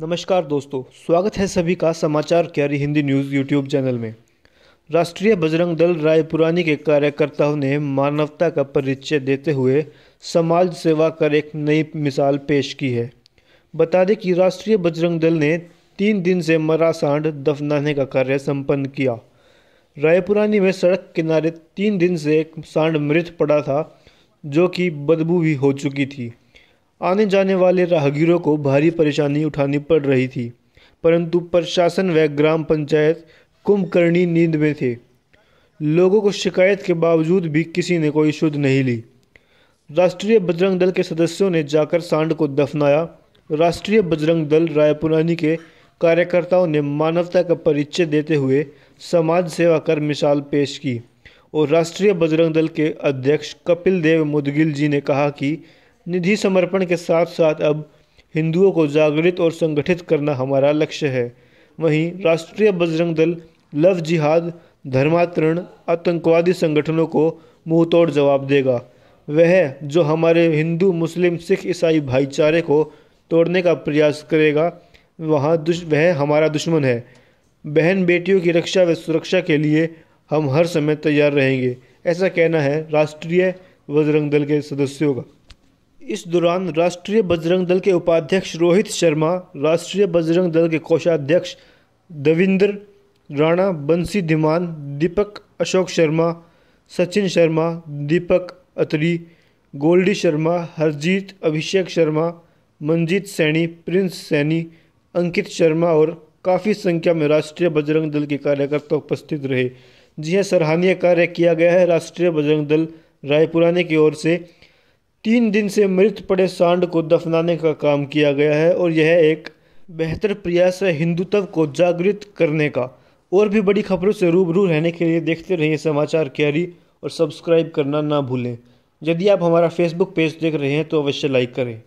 नमस्कार दोस्तों, स्वागत है सभी का समाचार क्यारी हिंदी न्यूज़ यूट्यूब चैनल में। राष्ट्रीय बजरंग दल रायपुरानी के कार्यकर्ताओं ने मानवता का परिचय देते हुए समाज सेवा कर एक नई मिसाल पेश की है। बता दें कि राष्ट्रीय बजरंग दल ने तीन दिन से मरा सांड दफनाने का कार्य संपन्न किया। रायपुरानी में सड़क किनारे तीन दिन से एक सांड मृत पड़ा था, जो कि बदबू भी हो चुकी थी। आने जाने वाले राहगीरों को भारी परेशानी उठानी पड़ रही थी, परंतु प्रशासन व ग्राम पंचायत कुंभकर्णी नींद में थे। लोगों को शिकायत के बावजूद भी किसी ने कोई शुद्ध नहीं ली। राष्ट्रीय बजरंग दल के सदस्यों ने जाकर सांड को दफनाया। राष्ट्रीय बजरंग दल रायपुरानी के कार्यकर्ताओं ने मानवता का परिचय देते हुए समाज सेवा कर मिसाल पेश की और राष्ट्रीय बजरंग दल के अध्यक्ष कपिल देव मुदगिल जी ने कहा कि निधि समर्पण के साथ साथ अब हिंदुओं को जागृत और संगठित करना हमारा लक्ष्य है। वहीं राष्ट्रीय बजरंग दल लव जिहाद, धर्मांतरण, आतंकवादी संगठनों को मुँह तोड़ जवाब देगा। वह जो हमारे हिंदू, मुस्लिम, सिख, ईसाई भाईचारे को तोड़ने का प्रयास करेगा। वहाँ वह हमारा दुश्मन है। बहन बेटियों की रक्षा व सुरक्षा के लिए हम हर समय तैयार रहेंगे, ऐसा कहना है राष्ट्रीय बजरंग दल के सदस्यों का। इस दौरान राष्ट्रीय बजरंग दल के उपाध्यक्ष रोहित शर्मा, राष्ट्रीय बजरंग दल के कोषाध्यक्ष दविंदर राणा, बंसी धीमान, दीपक अशोक शर्मा, सचिन शर्मा, दीपक अतरी, गोल्डी शर्मा, हरजीत अभिषेक शर्मा, मंजीत सैनी, प्रिंस सैनी, अंकित शर्मा और काफ़ी संख्या में राष्ट्रीय बजरंग दल के कार्यकर्ता उपस्थित रहे। जी हाँ सराहनीय कार्य किया गया है। राष्ट्रीय बजरंग दल रायपुराने की ओर से तीन दिन से मृत पड़े सांड को दफनाने का काम किया गया है और यह एक बेहतर प्रयास है हिंदुत्व को जागृत करने का। और भी बड़ी खबरों से रूबरू रहने के लिए देखते रहिए समाचार कैरी और सब्सक्राइब करना ना भूलें। यदि आप हमारा फेसबुक पेज देख रहे हैं तो अवश्य लाइक करें।